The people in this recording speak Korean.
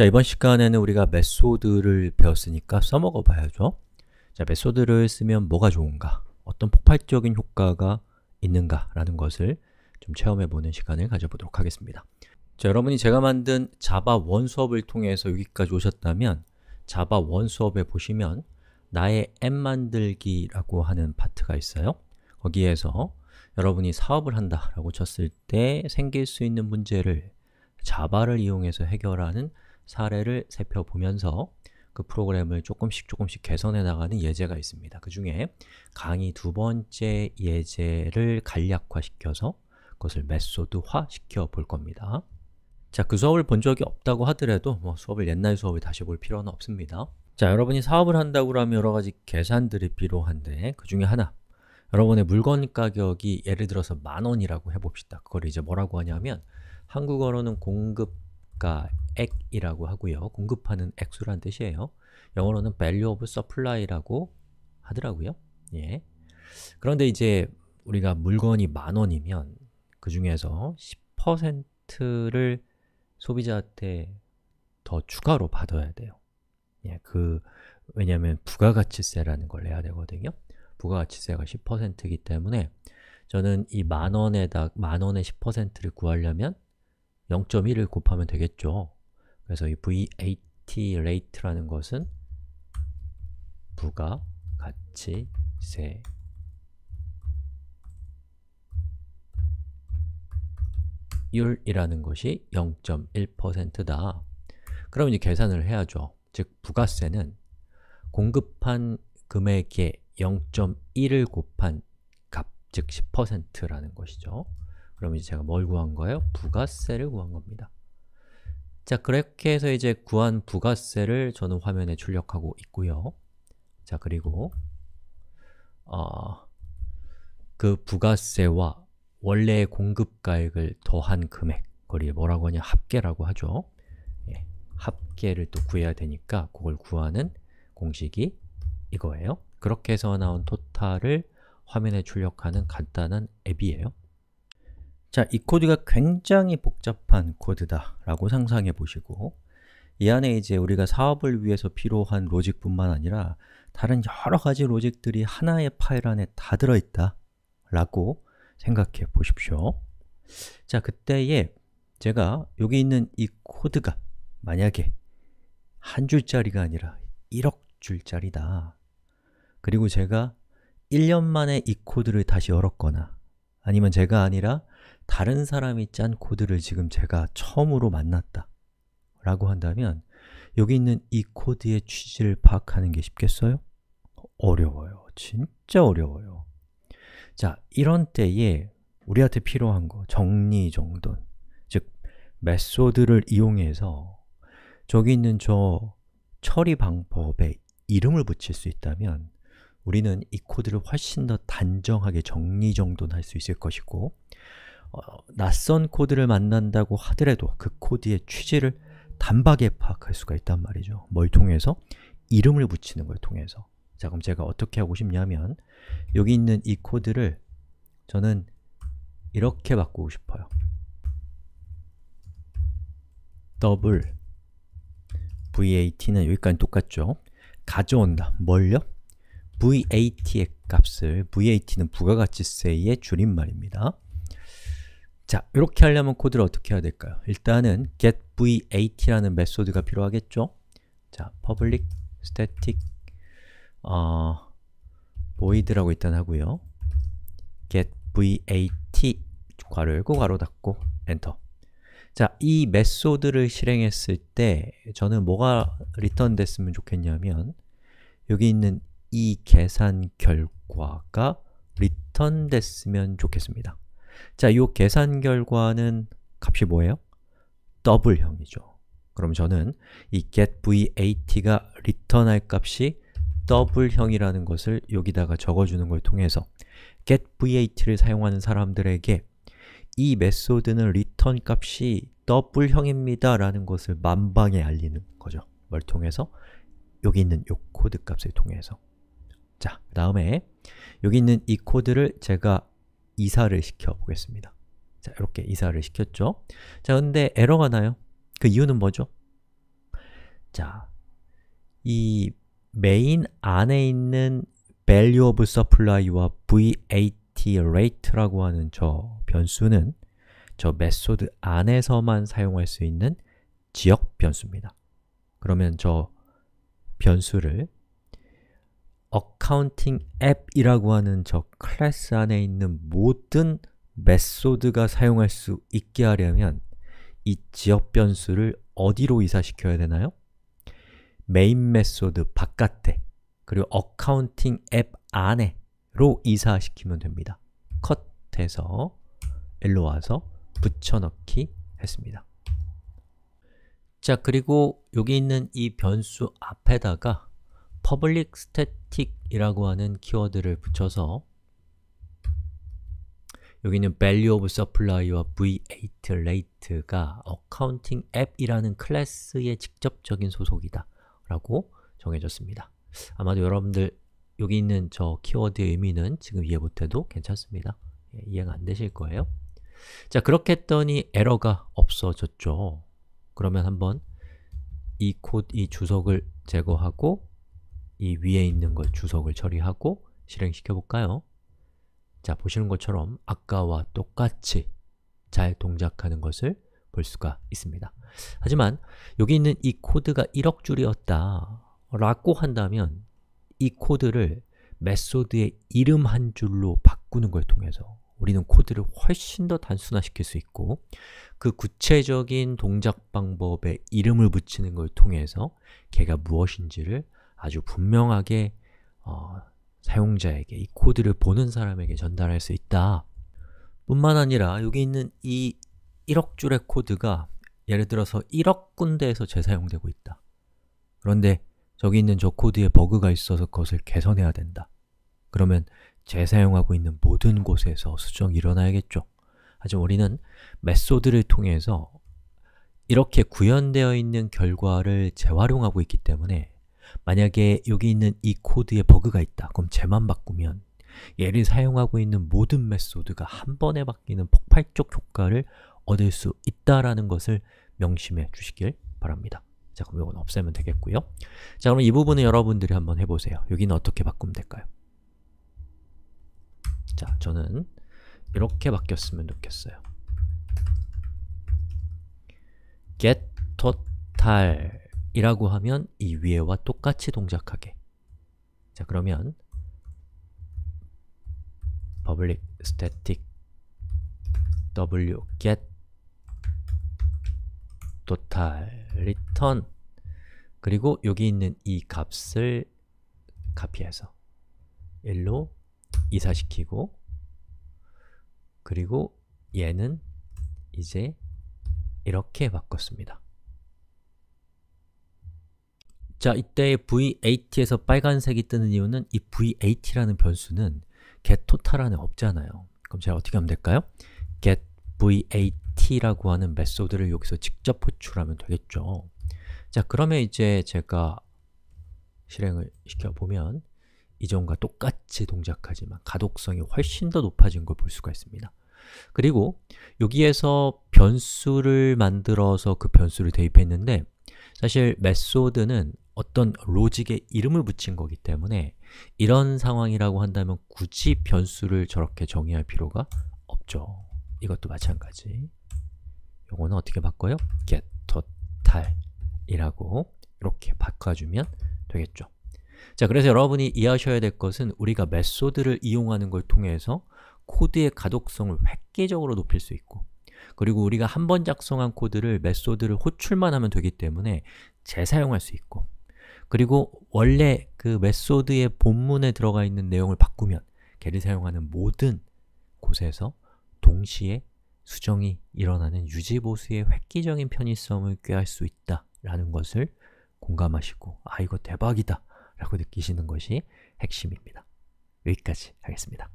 자, 이번 시간에는 우리가 메소드를 배웠으니까 써먹어 봐야죠. 자, 메소드를 쓰면 뭐가 좋은가? 어떤 폭발적인 효과가 있는가? 라는 것을 좀 체험해 보는 시간을 가져보도록 하겠습니다. 자, 여러분이 제가 만든 Java one 수업을 통해서 여기까지 오셨다면 Java one 수업에 보시면 나의 앱 만들기라고 하는 파트가 있어요. 거기에서 여러분이 사업을 한다 라고 쳤을 때 생길 수 있는 문제를 자바를 이용해서 해결하는 사례를 살펴보면서 그 프로그램을 조금씩 조금씩 개선해 나가는 예제가 있습니다. 그 중에 강의 두 번째 예제를 간략화시켜서 그것을 메소드화 시켜 볼 겁니다. 자, 그 수업을 본 적이 없다고 하더라도 뭐 수업을 옛날 수업을 다시 볼 필요는 없습니다. 자, 여러분이 사업을 한다고 하면 여러 가지 계산들이 필요한데 그 중에 하나 여러분의 물건 가격이 예를 들어서 만 원이라고 해봅시다. 그걸 이제 뭐라고 하냐면 한국어로는 공급 가액이라고 하고요. 공급하는 액수란 뜻이에요. 영어로는 value of supply라고 하더라고요. 예. 그런데 이제 우리가 물건이 만 원이면 그 중에서 10%를 소비자한테 더 추가로 받아야 돼요. 예, 그 왜냐하면 부가가치세라는 걸 내야 되거든요. 부가가치세가 10%이기 때문에 저는 이 만 원에다 만 원의 10%를 구하려면 0.1을 곱하면 되겠죠. 그래서 이 VAT rate라는 것은 부가가치세 율이라는 것이 0.1%다. 그럼 이제 계산을 해야죠. 즉, 부가세는 공급한 금액의 0.1을 곱한 값, 즉 10%라는 것이죠. 그럼 이제 제가 뭘 구한 거예요? 부가세를 구한 겁니다. 자, 그렇게 해서 이제 구한 부가세를 저는 화면에 출력하고 있고요. 자, 그리고 어, 그 부가세와 원래의 공급가액을 더한 금액, 그걸 뭐라고 하냐? 합계라고 하죠. 예, 합계를 또 구해야 되니까 그걸 구하는 공식이 이거예요. 그렇게 해서 나온 토탈을 화면에 출력하는 간단한 앱이에요. 자, 이 코드가 굉장히 복잡한 코드다 라고 상상해 보시고 이 안에 이제 우리가 사업을 위해서 필요한 로직뿐만 아니라 다른 여러 가지 로직들이 하나의 파일 안에 다 들어있다 라고 생각해 보십시오. 자, 그때에 제가 여기 있는 이 코드가 만약에 한 줄짜리가 아니라 1억 줄짜리다. 그리고 제가 1년 만에 이 코드를 다시 열었거나 아니면 제가 아니라 다른 사람이 짠 코드를 지금 제가 처음으로 만났다 라고 한다면 여기 있는 이 코드의 취지를 파악하는 게 쉽겠어요? 어려워요. 진짜 어려워요. 자, 이런 때에 우리한테 필요한 거, 정리정돈 즉, 메소드를 이용해서 저기 있는 저 처리 방법에 이름을 붙일 수 있다면 우리는 이 코드를 훨씬 더 단정하게 정리정돈할 수 있을 것이고 어, 낯선 코드를 만난다고 하더라도 그 코드의 취지를 단박에 파악할 수가 있단 말이죠. 뭘 통해서? 이름을 붙이는 걸 통해서. 자, 그럼 제가 어떻게 하고 싶냐면 여기 있는 이 코드를 저는 이렇게 바꾸고 싶어요. double VAT는 여기까지 똑같죠? 가져온다. 뭘요? VAT의 값을 VAT는 부가가치세의 줄임말입니다. 자, 이렇게 하려면 코드를 어떻게 해야 될까요? 일단은 getVAT라는 메소드가 필요하겠죠? 자, public static 어, void라고 일단 하고요. getVAT 괄호 열고 괄호 닫고 엔터 자, 이 메소드를 실행했을 때 저는 뭐가 리턴 됐으면 좋겠냐면 여기 있는 이 계산 결과가 리턴 됐으면 좋겠습니다. 자, 이 계산 결과는 값이 뭐예요? double형이죠. 그럼 저는 이 getVAT가 리턴할 값이 double형이라는 것을 여기다가 적어주는 걸 통해서 getVAT를 사용하는 사람들에게 이 메소드는 리턴 값이 double형입니다 라는 것을 만방에 알리는 거죠. 뭘 통해서? 여기 있는 이 코드 값을 통해서 자, 그 다음에 여기 있는 이 코드를 제가 이사를 시켜 보겠습니다. 자, 이렇게 이사를 시켰죠. 자, 근데 에러가 나요. 그 이유는 뭐죠? 자, 이 메인 안에 있는 value of supply와 VAT rate라고 하는 저 변수는 저 메소드 안에서만 사용할 수 있는 지역 변수입니다. 그러면 저 변수를 accounting app이라고 하는 저 클래스 안에 있는 모든 메소드가 사용할 수 있게 하려면 이 지역 변수를 어디로 이사시켜야 되나요? 메인 메소드 바깥에 그리고 accounting app 안에로 이사시키면 됩니다. cut해서 일로 와서 붙여넣기 했습니다. 자, 그리고 여기 있는 이 변수 앞에다가 public static이라고 하는 키워드를 붙여서 여기는 value of supply와 v8 rate가 accounting app이라는 클래스의 직접적인 소속이다 라고 정해졌습니다. 아마도 여러분들 여기 있는 저 키워드의 의미는 지금 이해 못해도 괜찮습니다. 예, 이해가 안 되실 거예요. 자, 그렇게 했더니 에러가 없어졌죠. 그러면 한번 이 코드, 이 주석을 제거하고 이 위에 있는 것 주석을 처리하고 실행시켜 볼까요? 자, 보시는 것처럼 아까와 똑같이 잘 동작하는 것을 볼 수가 있습니다. 하지만 여기 있는 이 코드가 1억 줄이었다 라고 한다면 이 코드를 메소드의 이름 한 줄로 바꾸는 걸 통해서 우리는 코드를 훨씬 더 단순화시킬 수 있고 그 구체적인 동작 방법에 이름을 붙이는 걸 통해서 걔가 무엇인지를 아주 분명하게 어, 사용자에게, 이 코드를 보는 사람에게 전달할 수 있다. 뿐만 아니라 여기 있는 이 1억 줄의 코드가 예를 들어서 1억 군데에서 재사용되고 있다. 그런데 저기 있는 저 코드에 버그가 있어서 그것을 개선해야 된다. 그러면 재사용하고 있는 모든 곳에서 수정이 일어나야겠죠. 하지만 우리는 메소드를 통해서 이렇게 구현되어 있는 결과를 재활용하고 있기 때문에 만약에 여기 있는 이 코드에 버그가 있다. 그럼 쟤만 바꾸면 얘를 사용하고 있는 모든 메소드가 한 번에 바뀌는 폭발적 효과를 얻을 수 있다라는 것을 명심해 주시길 바랍니다. 자 그럼 이건 없애면 되겠고요. 자 그럼 이 부분은 여러분들이 한번 해보세요. 여기는 어떻게 바꾸면 될까요? 자 저는 이렇게 바뀌었으면 좋겠어요. Get total 이라고 하면 이 위에와 똑같이 동작하게. 자 그러면 public static w get total return. 그리고 여기 있는 이 값을 카피해서 1로 이사시키고 그리고 얘는 이제 이렇게 바꿨습니다 자, 이때 v80에서 빨간색이 뜨는 이유는 이 v80라는 변수는 getTotal 안에 없잖아요. 그럼 제가 어떻게 하면 될까요? get v80라고 하는 메소드를 여기서 직접 호출하면 되겠죠. 자, 그러면 이제 제가 실행을 시켜보면 이전과 똑같이 동작하지만 가독성이 훨씬 더 높아진 걸 볼 수가 있습니다. 그리고 여기에서 변수를 만들어서 그 변수를 대입했는데 사실 메소드는 어떤 로직에 이름을 붙인 거기 때문에 이런 상황이라고 한다면 굳이 변수를 저렇게 정의할 필요가 없죠. 이것도 마찬가지. 요거는 어떻게 바꿔요? get total 이라고 이렇게 바꿔주면 되겠죠. 자, 그래서 여러분이 이해하셔야 될 것은 우리가 메소드를 이용하는 걸 통해서 코드의 가독성을 획기적으로 높일 수 있고 그리고 우리가 한 번 작성한 코드를 메소드를 호출만 하면 되기 때문에 재사용할 수 있고 그리고 원래 그 메소드의 본문에 들어가 있는 내용을 바꾸면 걔를 사용하는 모든 곳에서 동시에 수정이 일어나는 유지보수의 획기적인 편의성을 꾀할 수 있다 라는 것을 공감하시고 아 이거 대박이다 라고 느끼시는 것이 핵심입니다. 여기까지 하겠습니다.